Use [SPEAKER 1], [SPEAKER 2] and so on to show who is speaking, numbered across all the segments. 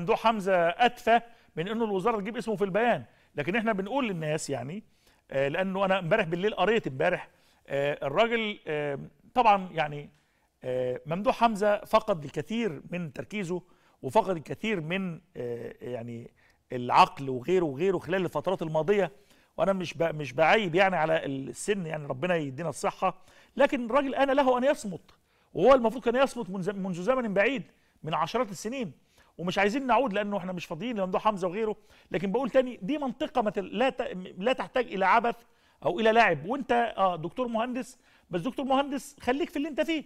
[SPEAKER 1] ممدوح حمزة أتفة من إنه الوزارة تجيب اسمه في البيان. لكن إحنا بنقول للناس يعني آه، لأنه أنا امبارح بالليل قريت امبارح آه، الراجل آه، طبعا يعني ممدوح حمزة فقد الكثير من تركيزه وفقد الكثير من يعني العقل وغيره وغيره خلال الفترات الماضية. وأنا مش مش بعيب يعني على السن يعني ربنا يدينا الصحة. لكن الراجل أنا له أن يصمت وهو المفروض كان يصمت منذ زمن بعيد من عشرات السنين. ومش عايزين نعود لأنه إحنا مش فاضيين لممدوح حمزة وغيره. لكن بقول تاني دي منطقة مت- لا ت- لا تحتاج إلى عبث أو إلى لعب. وأنت آه دكتور مهندس بس دكتور مهندس خليك في اللي أنت فيه.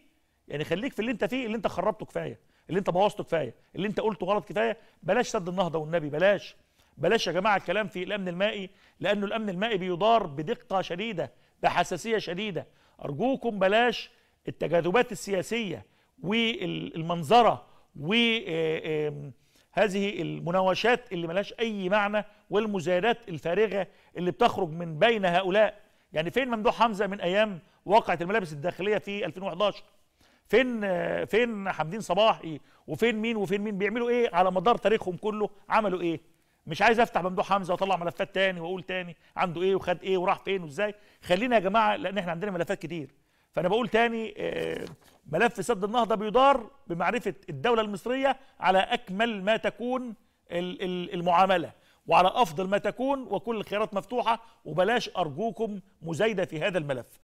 [SPEAKER 1] يعني خليك في اللي أنت فيه اللي أنت خربته كفاية اللي أنت بوظته كفاية اللي أنت قلته غلط كفاية. بلاش سد النهضة والنبي بلاش. بلاش يا جماعة الكلام في الأمن المائي لأنه الأمن المائي بيدار بدقة شديدة بحساسية شديدة. أرجوكم بلاش التجاذبات السياسية والمنظرة وهذه المناوشات اللي ملهاش أي معنى والمزايدات الفارغة اللي بتخرج من بين هؤلاء. يعني فين ممدوح حمزة من أيام واقعة الملابس الداخلية في 2011 فين آه، فين حمدين صباحي؟ وفين مين وفين مين؟ بيعملوا إيه؟ على مدار تاريخهم كله عملوا إيه؟ مش عايز أفتح ممدوح حمزة وأطلع ملفات تاني وأقول تاني عنده إيه وخد إيه وراح فين وإزاي؟ خلينا يا جماعة لأن إحنا عندنا ملفات كتير. فأنا بقول تاني آه، ملف سد النهضة بيدار بمعرفة الدولة المصرية على أكمل ما تكون ال- ال- المعاملة وعلى أفضل ما تكون وكل الخيارات مفتوحة وبلاش أرجوكم مزايدة في هذا الملف.